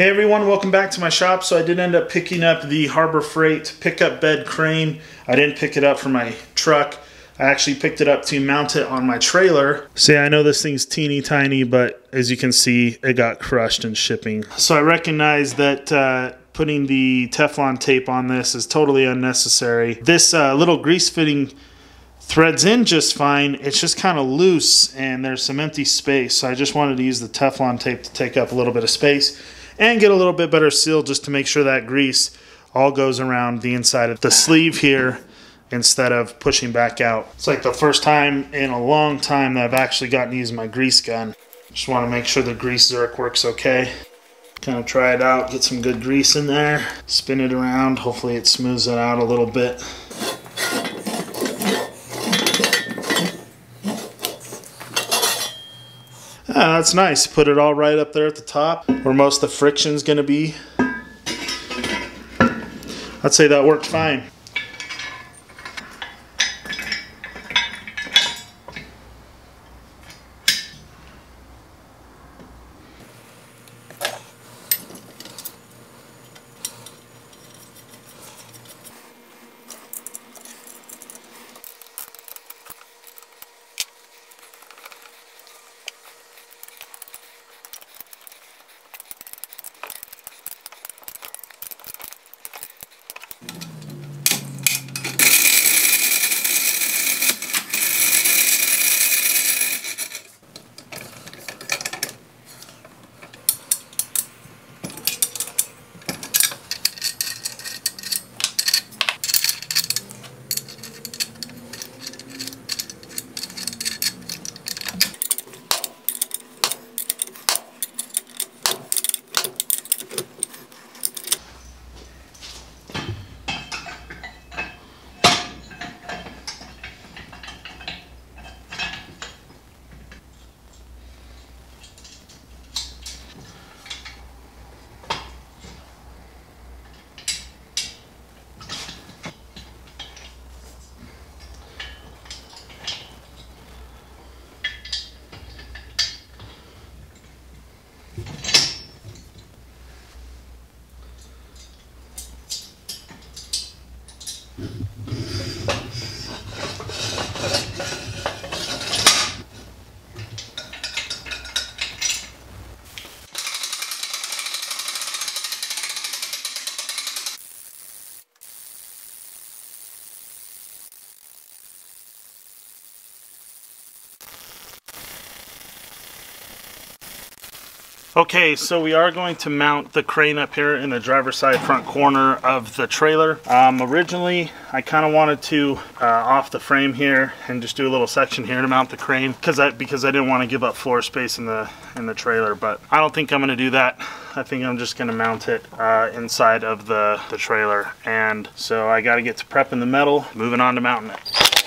Hey everyone, welcome back to my shop. So I did end up picking up the Harbor Freight pickup bed crane. I didn't pick it up for my truck. I actually picked it up to mount it on my trailer. See, I know this thing's teeny tiny, but as you can see, it got crushed in shipping. So I recognize that uh, putting the Teflon tape on this is totally unnecessary. This uh, little grease fitting threads in just fine. It's just kind of loose and there's some empty space. So I just wanted to use the Teflon tape to take up a little bit of space and get a little bit better seal just to make sure that grease all goes around the inside of the sleeve here instead of pushing back out. It's like the first time in a long time that I've actually gotten to use my grease gun. Just want to make sure the grease zerk works okay. Kind of try it out, get some good grease in there, spin it around, hopefully it smooths it out a little bit. Ah, that's nice. Put it all right up there at the top where most of the friction's going to be. I'd say that worked fine. Thank you. Okay, so we are going to mount the crane up here in the driver's side front corner of the trailer. Um, originally, I kind of wanted to uh, off the frame here and just do a little section here to mount the crane because I because I didn't want to give up floor space in the in the trailer. But I don't think I'm going to do that. I think I'm just going to mount it uh, inside of the the trailer. And so I got to get to prepping the metal, moving on to mounting it.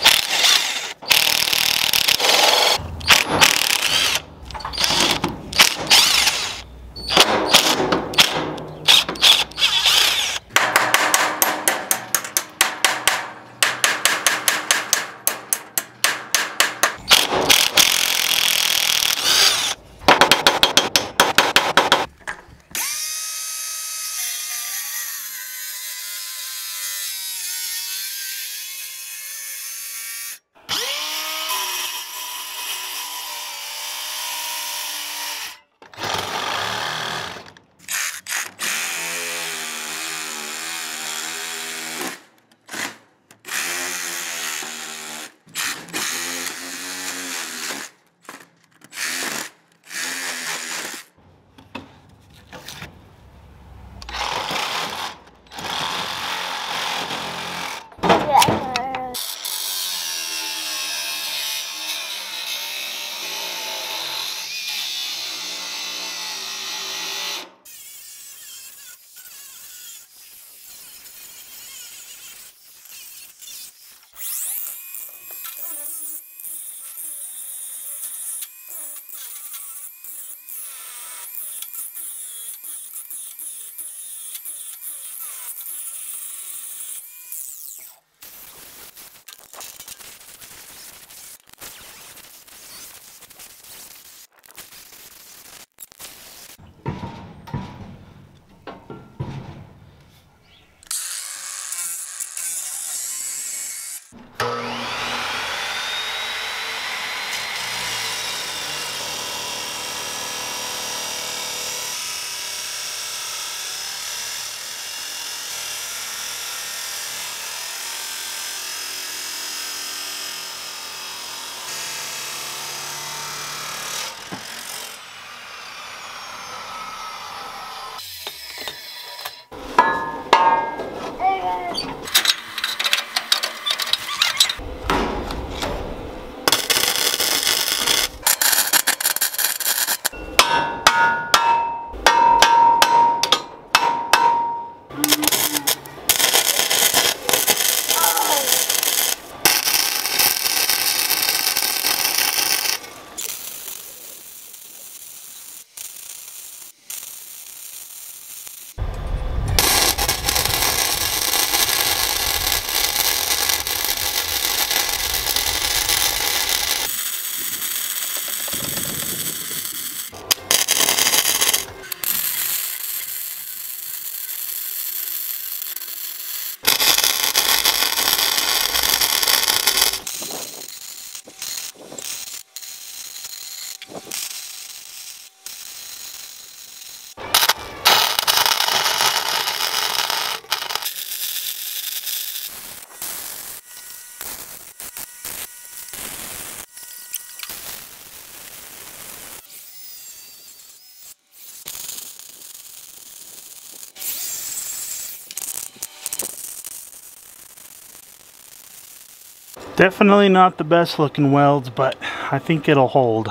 Definitely not the best looking welds, but I think it'll hold.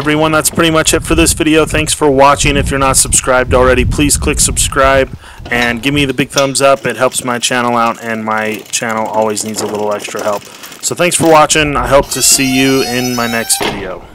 Everyone, that's pretty much it for this video. Thanks for watching. If you're not subscribed already, please click subscribe and give me the big thumbs up. It helps my channel out and my channel always needs a little extra help. So thanks for watching. I hope to see you in my next video.